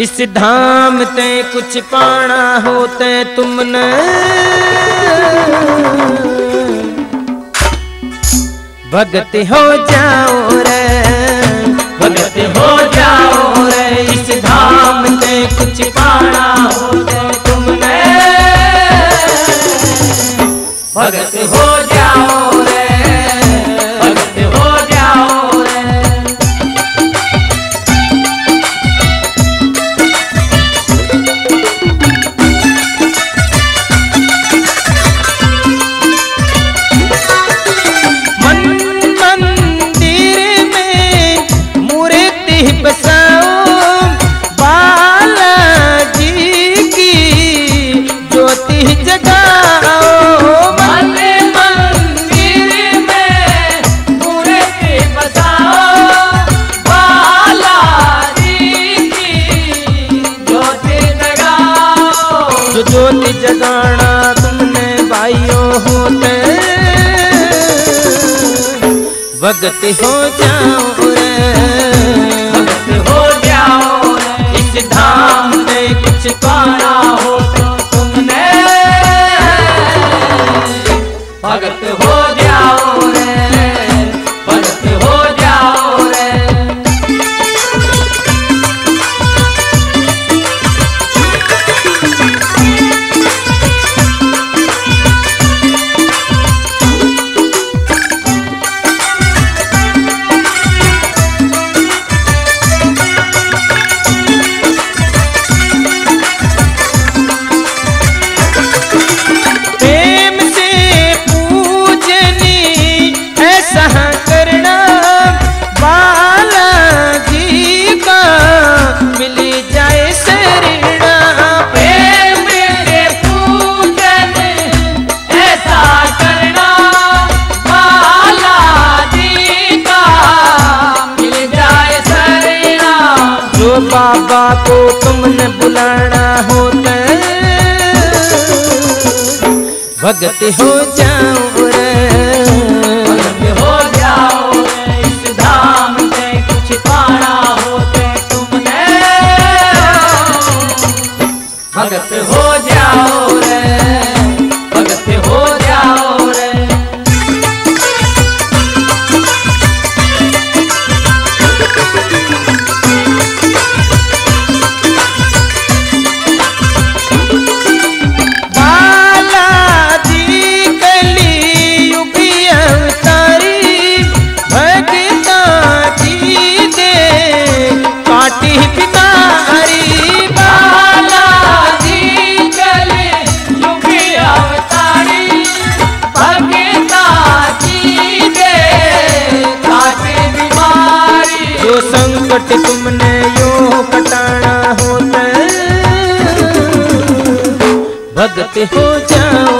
इस धाम ते कुछ पाना होते तुमने। भगत हो जाओ रे। भगत हो जाओ रे, इस धाम ते कुछ पाना होते तुमने। भगत हो ज्योति जगाना तुमने भाइयों होते भगत हो जाओ रे। भगत हो जाओ रे। इस धाम में कुछ पाना हो तुमने। भगत हो को तुमने बुलाना होता भगत हो जाओ रे भगत हो जाओ इस धाम से कुछ पाना होते तुमने। भगत हो जाओ संकट तुमने यो कटाना होता है भगत हो जाओ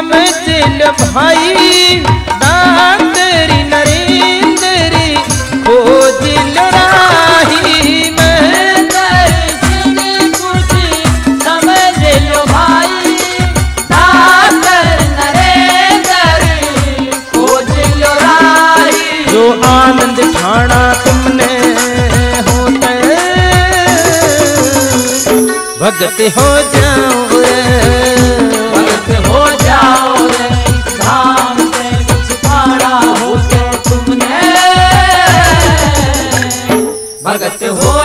भाई दादर नरेंद्र खोज लो राही जो आनंद ठाना तुमने होते भगत हो जा भगत हो।